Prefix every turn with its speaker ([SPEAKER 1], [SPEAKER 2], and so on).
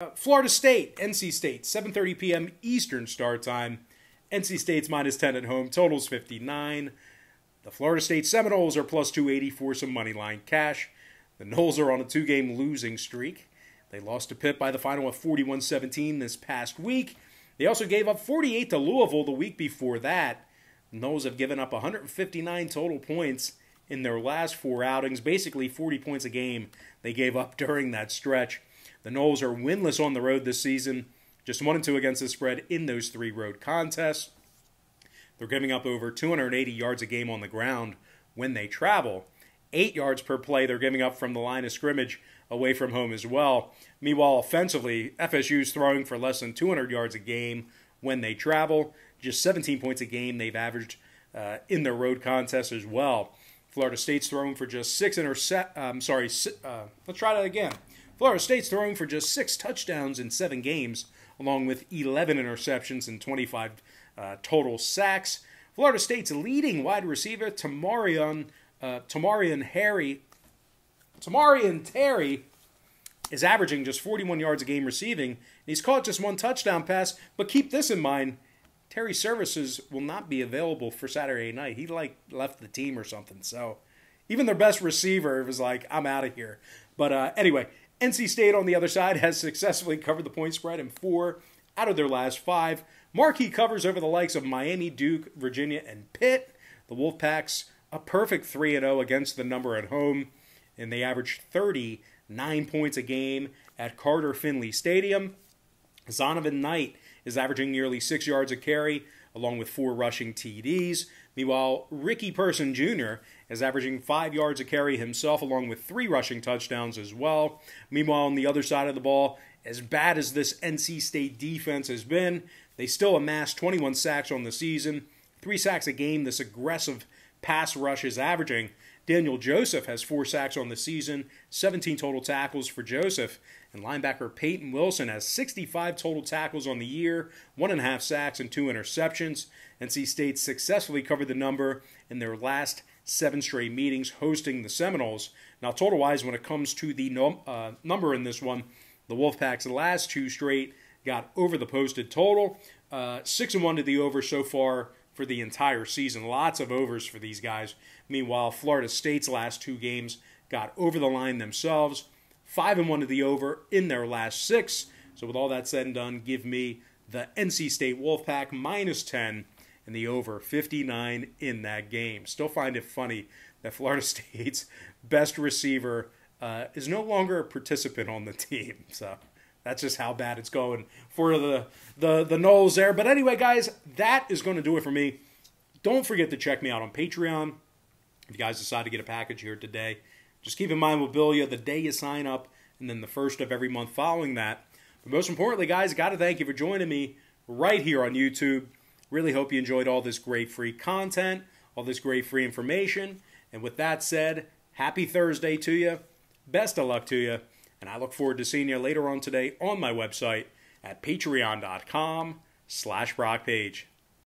[SPEAKER 1] Uh, Florida State, NC State, 7:30 p.m. Eastern start time. NC State's minus 10 at home, totals 59. The Florida State Seminoles are plus 280 for some money line cash. The Noles are on a two-game losing streak. They lost to Pitt by the final of 41-17 this past week. They also gave up 48 to Louisville the week before that. The Noles have given up 159 total points in their last four outings, basically 40 points a game they gave up during that stretch. The Noles are winless on the road this season, just 1 and 2 against the spread in those three road contests. They're giving up over 280 yards a game on the ground when they travel. Eight yards per play they're giving up from the line of scrimmage away from home as well. Meanwhile, offensively, FSU's throwing for less than 200 yards a game when they travel. Just 17 points a game they've averaged uh, in their road contests as well. Florida State's throwing for just six intercept. Um, sorry, uh, let's try that again. Florida State's throwing for just six touchdowns in seven games, along with 11 interceptions and 25 uh, total sacks. Florida State's leading wide receiver, Tamorrion, uh, Tamorrion Harry, Tamorrion Terry, is averaging just 41 yards a game receiving. And He's caught just one touchdown pass, but keep this in mind. Terry's services will not be available for Saturday night. He like left the team or something. So even their best receiver was like, I'm out of here. But uh, anyway, NC State on the other side has successfully covered the point spread in four out of their last five. Marquee covers over the likes of Miami, Duke, Virginia, and Pitt. The Wolfpacks a perfect 3 0 against the number at home, and they averaged 39 points a game at Carter Finley Stadium. Zonovan Knight is averaging nearly six yards a carry, along with four rushing TDs. Meanwhile, Ricky Person Jr. is averaging five yards a carry himself, along with three rushing touchdowns as well. Meanwhile, on the other side of the ball, as bad as this NC State defense has been, they still amassed 21 sacks on the season, three sacks a game. This aggressive pass rush is averaging. Daniel Joseph has four sacks on the season, 17 total tackles for Joseph. And linebacker Payton Wilson has 65 total tackles on the year, one and a half sacks, and two interceptions. NC State successfully covered the number in their last seven straight meetings hosting the Seminoles. Now, total wise, when it comes to the no, uh, number in this one, the Wolfpack's last two straight got over the posted total. Uh, six and one to the over so far for the entire season. Lots of overs for these guys. Meanwhile, Florida State's last two games got over the line themselves. Five and one to the over in their last six. So with all that said and done, give me the NC State Wolfpack minus 10 and the over 59 in that game. Still find it funny that Florida State's best receiver uh, is no longer a participant on the team. So that's just how bad it's going for the the the Noles there. But anyway, guys, that is going to do it for me. Don't forget to check me out on Patreon. If you guys decide to get a package here today, just keep in mind you the day you sign up, and then the first of every month following that. But most importantly, guys, got to thank you for joining me right here on YouTube. Really hope you enjoyed all this great free content, all this great free information. And with that said, happy Thursday to you. Best of luck to you. And I look forward to seeing you later on today on my website at patreon.com slash Brock Page.